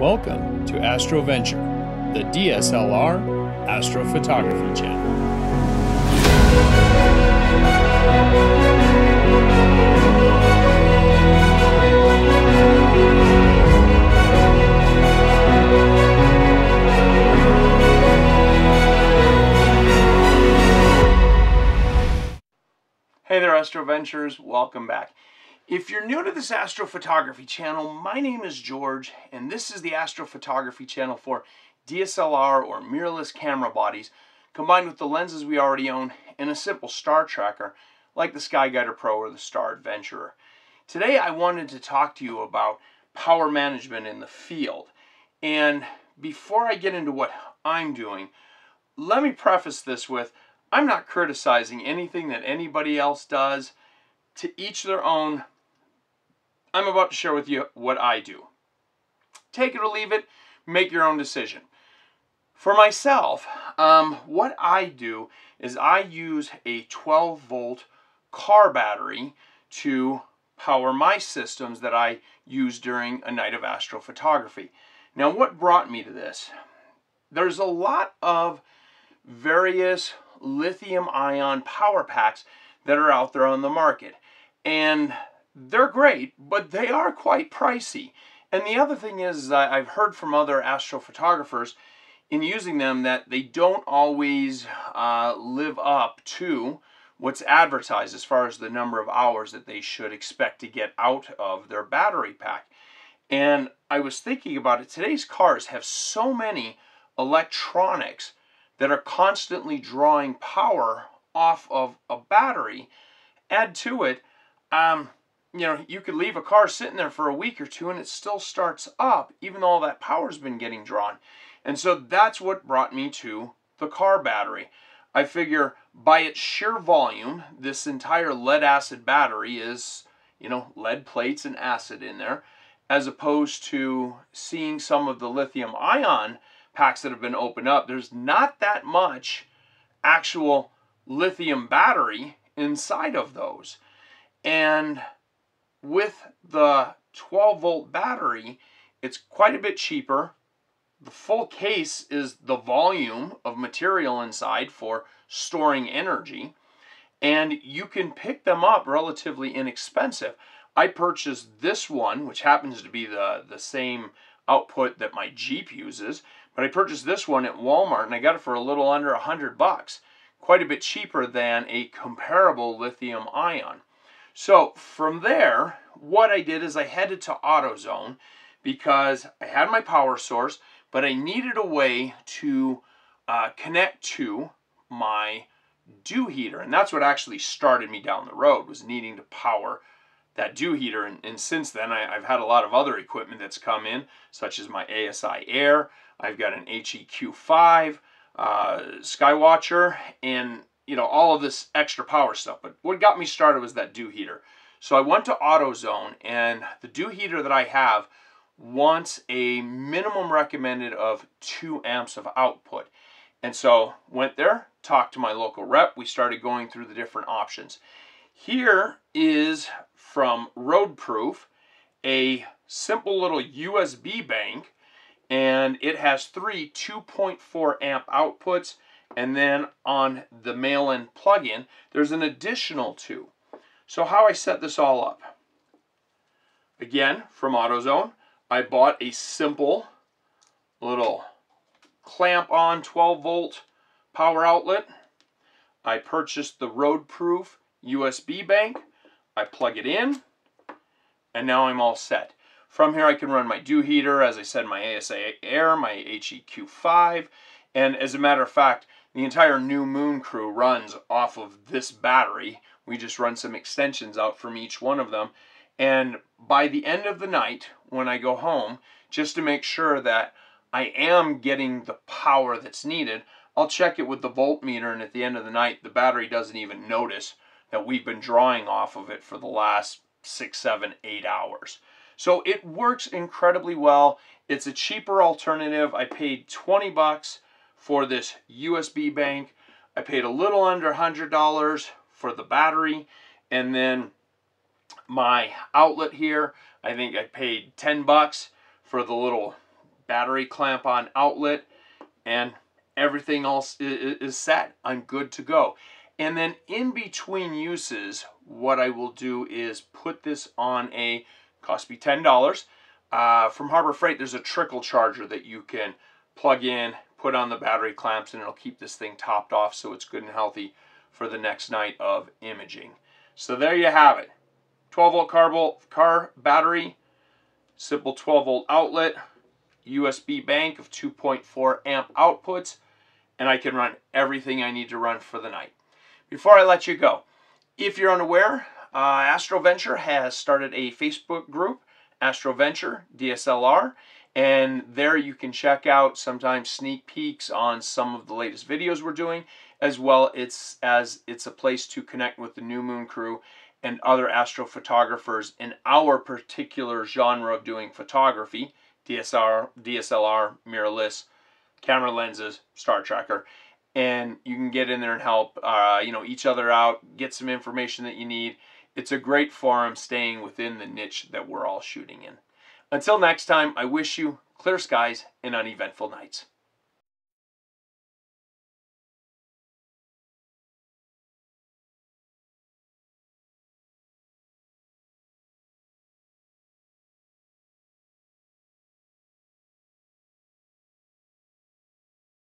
Welcome to AstroVenture, the DSLR astrophotography channel. Hey there, AstroVentures. Welcome back. If you're new to this astrophotography channel, my name is George, and this is the astrophotography channel for DSLR or mirrorless camera bodies, combined with the lenses we already own and a simple star tracker like the Skyguider Pro or the Star Adventurer. Today I wanted to talk to you about power management in the field. And before I get into what I'm doing, let me preface this with I'm not criticizing anything that anybody else does. To each their own. I'm about to share with you what I do. Take it or leave it, make your own decision. For myself, um, what I do is I use a 12 volt car battery to power my systems that I use during a night of astrophotography. Now, what brought me to this? There's a lot of various lithium ion power packs that are out there on the market. And they're great, but they are quite pricey. And the other thing is, I've heard from other astrophotographers in using them that they don't always uh, live up to what's advertised as far as the number of hours that they should expect to get out of their battery pack. And I was thinking about it, today's cars have so many electronics that are constantly drawing power off of a battery. Add to it, um, you know, you could leave a car sitting there for a week or two and it still starts up, even though all that power's been getting drawn. And so that's what brought me to the car battery. I figure by its sheer volume, this entire lead acid battery is, you know, lead plates and acid in there, as opposed to seeing some of the lithium ion packs that have been opened up, there's not that much actual lithium battery inside of those. And with the 12 volt battery, it's quite a bit cheaper. The full case is the volume of material inside for storing energy. And you can pick them up relatively inexpensive. I purchased this one, which happens to be the, the same output that my Jeep uses, but I purchased this one at Walmart and I got it for a little under a hundred bucks. Quite a bit cheaper than a comparable lithium ion. So from there, what I did is I headed to AutoZone because I had my power source, but I needed a way to uh, connect to my dew heater. And that's what actually started me down the road was needing to power that dew heater. And, and since then, I, have had a lot of other equipment that's come in, such as my ASI Air. I've got an HEQ5 uh, Skywatcher, and you know all of this extra power stuff. But what got me started was that dew heater. So I went to AutoZone, and the dew heater that I have wants a minimum recommended of two amps of output. And so went there, talked to my local rep. We started going through the different options. Here is from Roadproof a simple little USB bank and it has three 2.4 amp outputs and then on the mail-in plug-in there's an additional two. So how I set this all up. Again from AutoZone I bought a simple little clamp on 12 volt power outlet. I purchased the Roadproof USB bank. I plug it in and now I'm all set. From here I can run my dew heater, as I said, my ASI Air, my HEQ5, and as a matter of fact, the entire New Moon crew runs off of this battery. We just run some extensions out from each one of them. And by the end of the night, when I go home, just to make sure that I am getting the power that's needed, I'll check it with the voltmeter, and at the end of the night, the battery doesn't even notice that we've been drawing off of it for the last six, seven, eight hours. So it works incredibly well. It's a cheaper alternative. I paid 20 bucks for this USB bank. I paid a little under $100 for the battery. And then my outlet here, I think I paid 10 bucks for the little battery clamp on outlet, and everything else is set. I'm good to go. And then in between uses, what I will do is put this on a, cost me $10. Uh, from Harbor Freight, there's a trickle charger that you can plug in, put on the battery clamps, and it'll keep this thing topped off so it's good and healthy for the next night of imaging. So there you have it. 12 volt car, car battery, simple 12 volt outlet, USB bank of 2.4 amp outputs, and I can run everything I need to run for the night. Before I let you go, if you're unaware, uh, AstroVenture has started a Facebook group, AstroVenture DSLR, and there you can check out sometimes sneak peeks on some of the latest videos we're doing, as well it's as it's a place to connect with the New Moon crew and other astrophotographers in our particular genre of doing photography, DSLR, DSLR, mirrorless, camera lenses, star tracker, and you can get in there and help, uh, you know, each other out, get some information that you need. It's a great forum staying within the niche that we're all shooting in. Until next time, I wish you clear skies and uneventful nights.